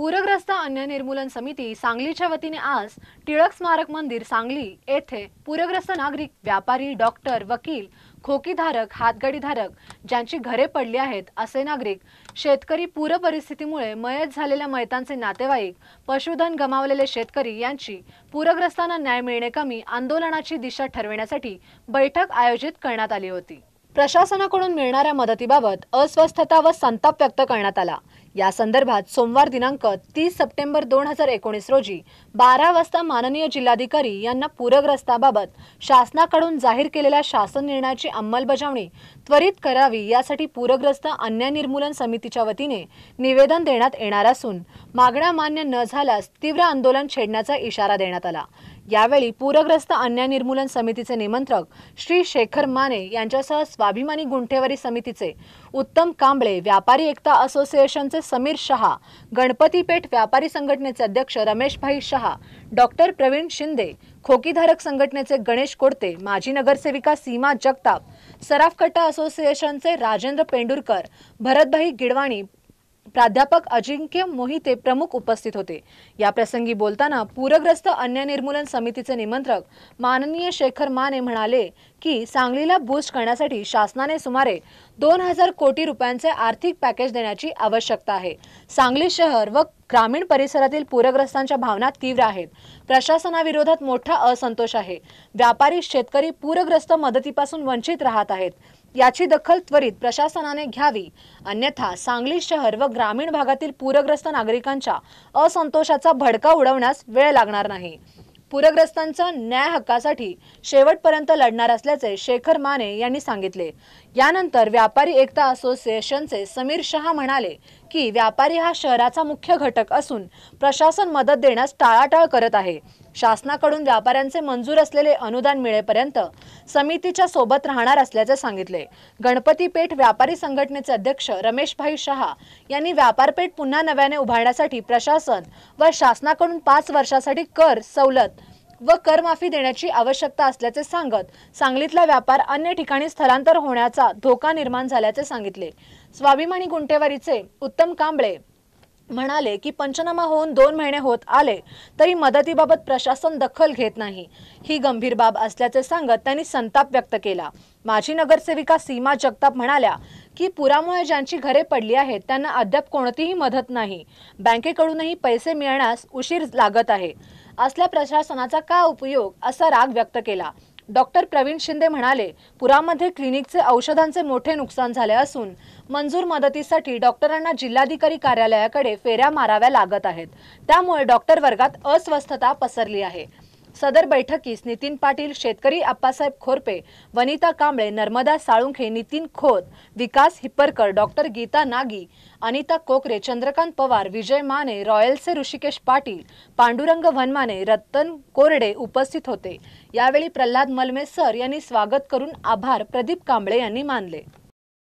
पूरग्रस्त अन्य निर्मूलन समिती सांगलीच्या वतीने आज टिळक स्मारक मंदिर सांगली येथे पूरग्रस्त नागरिक व्यापारी डॉक्टर वकील खोकीधारक हातगाडीधारक ज्यांची घरे पडली आहेत असे नागरिक शेतकरी पूर परिस्थितीमुळे मयत झालेल्या मयतांचे नातेवाईक पशुधन गमावलेले शेतकरी यांची पूरग्रस्तांना न्याय मिळणे कमी आंदोलनाची दिशा ठरविण्यासाठी बैठक आयोजित करण्यात आली होती. प्रशासनाकडून मिळणाऱ्या मदतीबाबत अस्वस्थता व संताप व्यक्त करण्यात आला. या संदर्भात सोमवार दिनांक तीस सप्टेंबर दोन हजार एकोणीस रोजी बारा वाजता माननीय जिल्हाधिकारी यांना पूरग्रस्ताबाबत शासनाकडून जाहीर केलेल्या शासन निर्णयाची अंमलबजावणी त्वरित करावी यासाठी पूरग्रस्त अन्याय निर्मूलन समितीच्या वतीने निवेदन देण्यात येणार असून मागण्या मान्य न झाल्यास तीव्र आंदोलन छेडण्याचा इशारा देण्यात आला. यावेळी पूरग्रस्त अन्याय निर्मूलन समितीचे निमंत्रक श्री शेखर माने यांच्यासह स्वाभिमानी गुंठेवारी समितीचे उत्तम कांबळे व्यापारी एकता असोसिएशनचे समीर शहा गणपतीपेठ व्यापारी संघटनेचे अध्यक्ष रमेशभाई शहा डॉक्टर प्रवीण शिंदे खोकीधारक संघटनेचे गणेश कोडते माजी नगरसेविका सीमा जगताप सराफकट्टा असोसिएशनचे राजेंद्र पेंडुरकर भरतभाई गिडवाणी प्राध्यापक अजिंक्य मोहिते प्रमुख उपस्थित होते. या प्रसंगी बोलताना पूरग्रस्त अन्य निर्मूलन समितीचे निमंत्रक माननीय शेखर माने म्हणाले की सांगलीला बूस्ट करण्यासाठी शासनाने सुमारे दोन हजार कोटी रुपयांचे आर्थिक पॅकेज देण्याची आवश्यकता आहे. सांगली शहर व ग्रामीण परिसरातील पूरग्रस्तांच्या भावना तीव्र आहेत. प्रशासनाविरोधात मोठा असंतोष आहे. व्यापारी शेतकरी पूरग्रस्त मदतीपासून वंचित राहत आहेत. याची दखल त्वरित प्रशासनाने घ्यावी. अन्यथा सांगली शहर व ग्रामीण भागातील पूरग्रस्त नागरिकांच्या असंतोषाचा भडका उडवण्यास वेळ लागणार नाही. पूरग्रस्तांच्या न्याय हक्कासाठी शेवटपर्यंत लढणार असल्याचे शेखर माने यांनी सांगितले. यानंतर व्यापारी एकता असोसिएशनचे समीर शहा म्हणाले की व्यापारी हा शहराचा मुख्य घटक असून प्रशासन मदत देण्यास टाळाटाळ करत आहे. शासनाकडून व्यापाऱ्यांचे मंजूर असलेले अनुदान मिळेपर्यंत समितीच्या सोबत राहणार असल्याचे सांगितले. गणपती पेठ व्यापारी संघटनेचे अध्यक्ष रमेशभाई शहा यांनी व्यापारपेठ पुन्हा नव्याने उभारण्यासाठी प्रशासन व शासनाकडून पाच वर्षासाठी कर सवलत व करमाफी देण्याची आवश्यकता असल्याचे सांगत सांगलीतला व्यापार अन्य ठिकाणी स्थलांतर होण्याचा धोका निर्माण झाल्याचे सांगितले. स्वाभिमानी गुंटेवारीचे उत्तम कांबळे म्हणाले की पंचनामा होऊन दोन महिने होत आले तरी मदतीबाबत प्रशासन दखल घेत नाही. ही गंभीर बाब असल्याचे सांगत त्यांनी संताप व्यक्त केला. माजी नगरसेविका सीमा जगताप म्हणाल्या की पुरामुळे ज्यांची घरे पडली आहेत त्यांना अद्याप कोणतीही मदत नाही. बँकेकडूनही पैसे मिळण्यास उशीर लागत आहे. असल्या प्रशासनाचा का उपयोग असा राग व्यक्त केला? डॉक्टर प्रवीण शिंदे म्हणाले पुरामध्ये क्लिनिकचे औषधांचे मोठे नुकसान झाले असून मंजूर मदतीसाठी डॉक्टरांना जिल्हाधिकारी कार्यालयाकडे फेऱ्या माराव्या लागत आहेत. त्यामुळे डॉक्टर वर्गात अस्वस्थता पसरली आहे. सदर बैठकीस नितीन पाटील शेतकरी आप्पासाहेब खोरपे वनिता कांबळे नर्मदा साळुंखे नितीन खोत विकास हिप्परकर डॉक्टर गीता नागी अनिता कोकरे चंद्रकांत पवार विजय माने रॉयलचे ऋषिकेश पाटील पांडुरंग वनमाने रतन कोरडे उपस्थित होते. यावेळी प्रल्हाद मलमे सर यांनी स्वागत करून आभार प्रदीप कांबळे यांनी मानले.